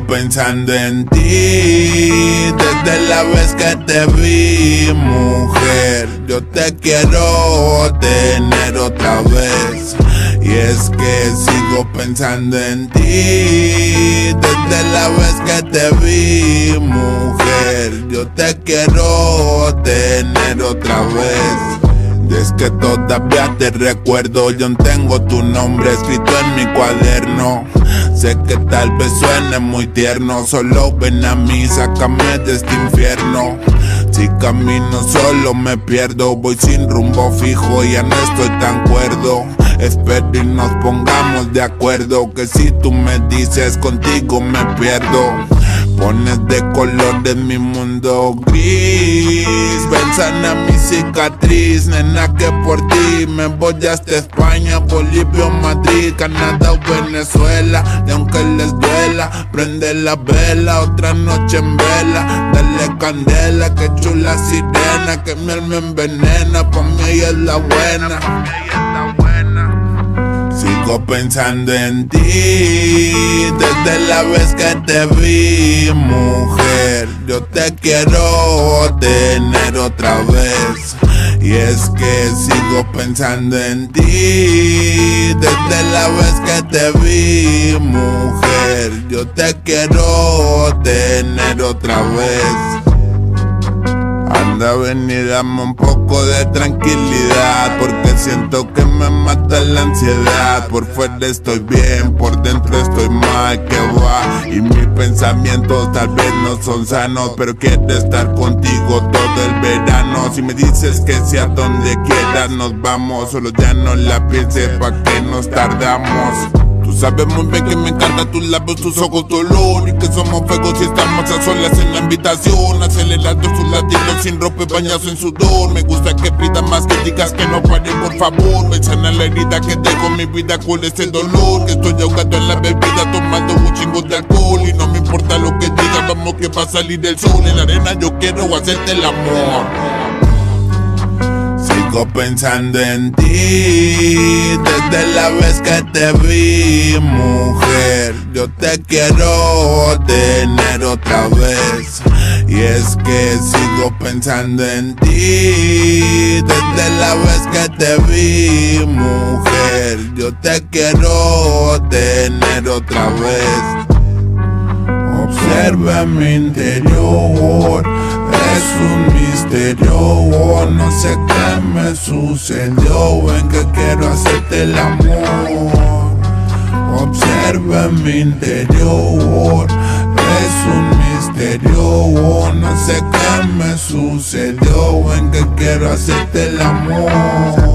pensando en ti desde la vez que te vi, mujer. Yo te quiero tener otra vez. Y es que sigo pensando en ti desde la vez que te vi, mujer. Yo te quiero tener otra vez. Es que todavía te recuerdo, yo tengo tu nombre escrito en mi cuaderno. Sé que tal vez suene muy tierno, solo ven a mí, sácame de este infierno. Si camino solo me pierdo, voy sin rumbo fijo, ya no estoy tan cuerdo. Espero y nos pongamos de acuerdo, que si tú me dices contigo me pierdo. Pones de color de mi mundo gris. Ven a mi cicatriz Nena que por ti me voy hasta España Bolivia Madrid, Canadá o Venezuela. Y aunque les duela Prende la vela, otra noche en vela. Dale candela, que chula sirena Que miel me envenena, pa' mí ella es la buena. Sigo pensando en ti desde la vez que te vi, mujer. Yo te quiero tener otra vez. Y es que sigo pensando en ti desde la vez que te vi, mujer. Yo te quiero tener otra vez. Anda, ven y dame un poco de tranquilidad siento que me mata la ansiedad. Por fuera estoy bien, por dentro estoy mal, que va. Y mis pensamientos tal vez no son sanos Pero quiero estar contigo todo el verano. Si me dices que sea donde quieras nos vamos. Solo ya no la pienses pa' que nos tardamos sabes muy bien que me encantan tus labios, tus ojos, tu olor Y que somos fuegos y estamos a solas en la invitación Acelerando sus latidos sin ropa y bañados en sudor. Me gusta que pidas más que digas que no pare por favor Me sana la herida que dejo mi vida, cuál es el dolor Que estoy ahogado en la bebida tomando un chingo de alcohol Y no me importa lo que digas, vamos que va a salir el sol En la arena yo quiero hacerte el amor Sigo pensando en ti desde la vez que te vi, mujer. Yo te quiero tener otra vez. Y es que sigo pensando en ti desde la vez que te vi, mujer. Yo te quiero tener otra vez. Observa mi interior es un misterio, oh, no sé qué me sucedió, en que quiero hacerte el amor. Observa mi interior, es un misterio, oh, no sé qué me sucedió, en que quiero hacerte el amor.